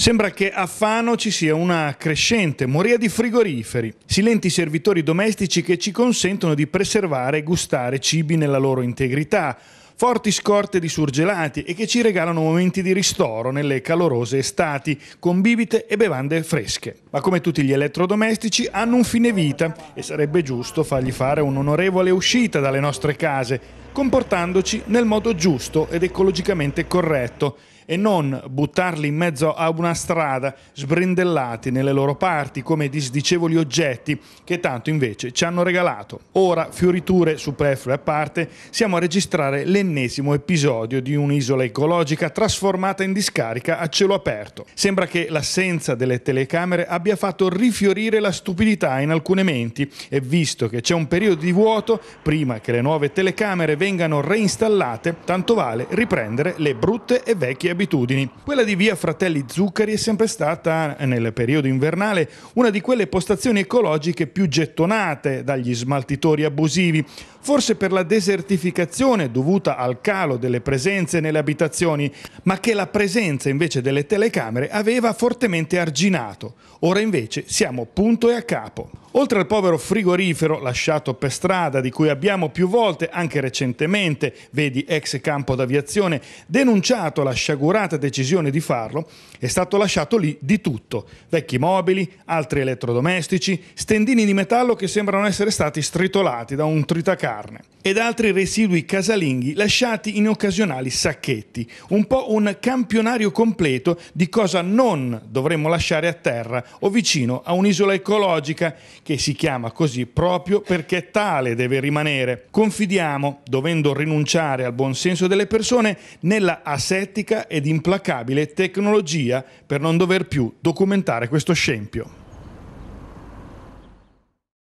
Sembra che a Fano ci sia una crescente moria di frigoriferi, silenti servitori domestici che ci consentono di preservare e gustare cibi nella loro integrità, forti scorte di surgelati e che ci regalano momenti di ristoro nelle calorose estati con bibite e bevande fresche. Ma come tutti gli elettrodomestici hanno un fine vita e sarebbe giusto fargli fare un'onorevole uscita dalle nostre case, comportandoci nel modo giusto ed ecologicamente corretto e non buttarli in mezzo a una strada sbrindellati nelle loro parti come disdicevoli oggetti che tanto invece ci hanno regalato. Ora, fioriture superflue a parte, siamo a registrare l'ennesimo episodio di un'isola ecologica trasformata in discarica a cielo aperto. Sembra che l'assenza delle telecamere abbia fatto rifiorire la stupidità in alcune menti e visto che c'è un periodo di vuoto, prima che le nuove telecamere vengano reinstallate, tanto vale riprendere le brutte e vecchie abitudini. Quella di via Fratelli Zuccari è sempre stata, nel periodo invernale, una di quelle postazioni ecologiche più gettonate dagli smaltitori abusivi, forse per la desertificazione dovuta al calo delle presenze nelle abitazioni, ma che la presenza invece delle telecamere aveva fortemente arginato. Ora invece siamo punto e a capo. Oltre al povero frigorifero lasciato per strada, di cui abbiamo più volte, anche recentemente, vedi ex campo d'aviazione, denunciato la sciagurata decisione di farlo, è stato lasciato lì di tutto. Vecchi mobili, altri elettrodomestici, stendini di metallo che sembrano essere stati stritolati da un tritacarne ed altri residui casalinghi lasciati in occasionali sacchetti. Un po' un campionario completo di cosa non dovremmo lasciare a terra o vicino a un'isola ecologica che si chiama così proprio perché tale deve rimanere. Confidiamo, dovendo rinunciare al buonsenso delle persone, nella asettica ed implacabile tecnologia per non dover più documentare questo scempio.